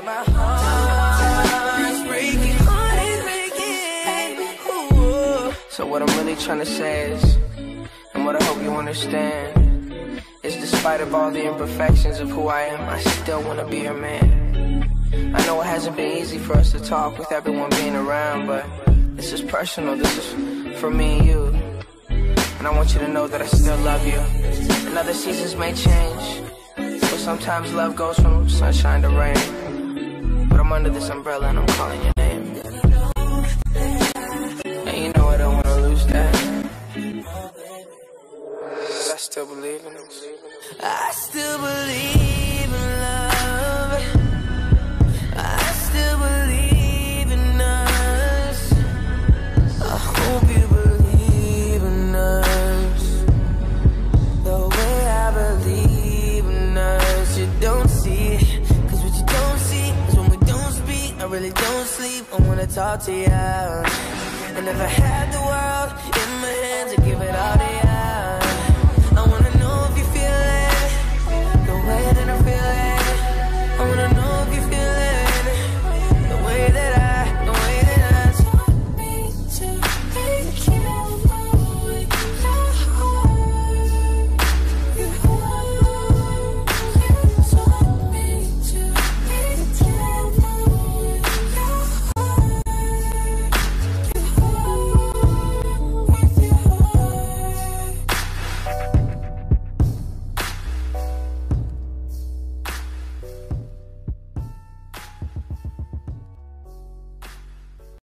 girl, my heart's breaking. Heart is breaking. So what I'm really trying to say is, and what I hope you understand, is despite of all the imperfections of who I am, I still wanna be your man. I know it hasn't been easy for us to talk with everyone being around, but this is personal. This is for me and you. And I want you to know that I still love you. And other seasons may change, but sometimes love goes from sunshine to rain. I'm under this umbrella and I'm calling your name. And you know I don't wanna lose that. I still believe in it. I still believe in love. Really don't sleep. I wanna talk to you. And if I had the world in my hands, I'd give it you.